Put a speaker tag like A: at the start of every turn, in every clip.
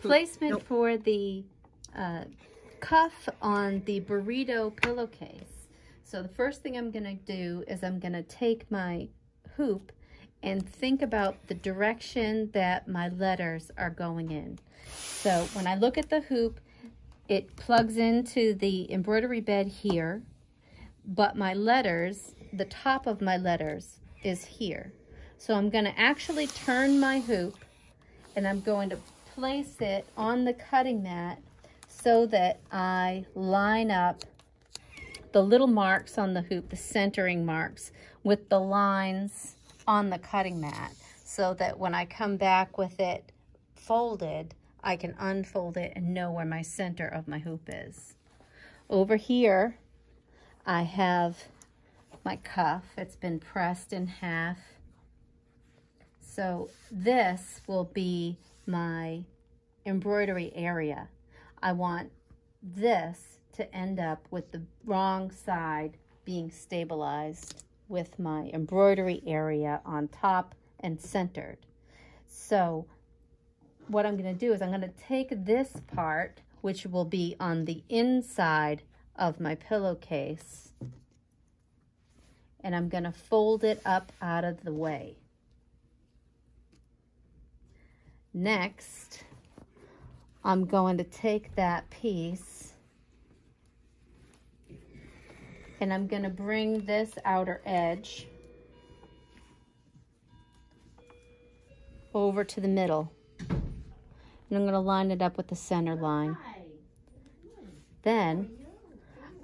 A: placement
B: Nope.
A: for the uh, cuff on the burrito pillowcase. So the first thing I'm gonna do is I'm gonna take my hoop and think about the direction that my letters are going in. So when I look at the hoop, it plugs into the embroidery bed here, but my letters, the top of my letters is here. So I'm gonna actually turn my hoop and I'm going to place it on the cutting mat so that I line up the little marks on the hoop, the centering marks, with the lines on the cutting mat so that when I come back with it folded, I can unfold it and know where my center of my hoop is. Over here, I have my cuff. It's been pressed in half. So this will be my embroidery area. I want this to end up with the wrong side being stabilized with my embroidery area on top and centered. So what I'm going to do is I'm going to take this part, which will be on the inside of my pillowcase, and I'm going to fold it up out of the way. Next, I'm going to take that piece and I'm going to bring this outer edge over to the middle. And I'm going to line it up with the center line. Then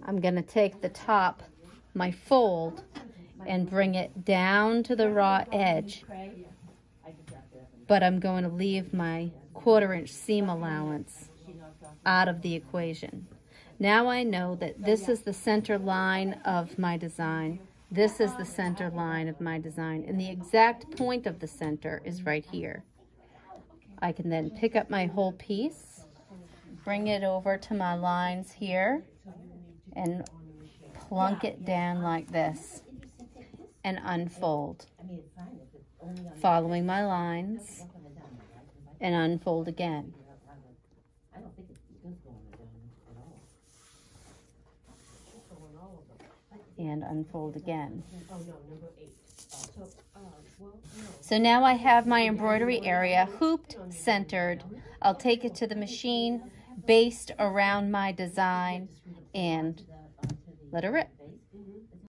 A: I'm going to take the top, my fold, and bring it down to the raw edge. But I'm going to leave my quarter inch seam allowance out of the equation. Now I know that this is the center line of my design. This is the center line of my design. And the exact point of the center is right here. I can then pick up my whole piece, bring it over to my lines here, and plunk it down like this, and unfold. Following my lines, and unfold again. And unfold again. So now I have my embroidery area hooped, centered. I'll take it to the machine based around my design and let it rip.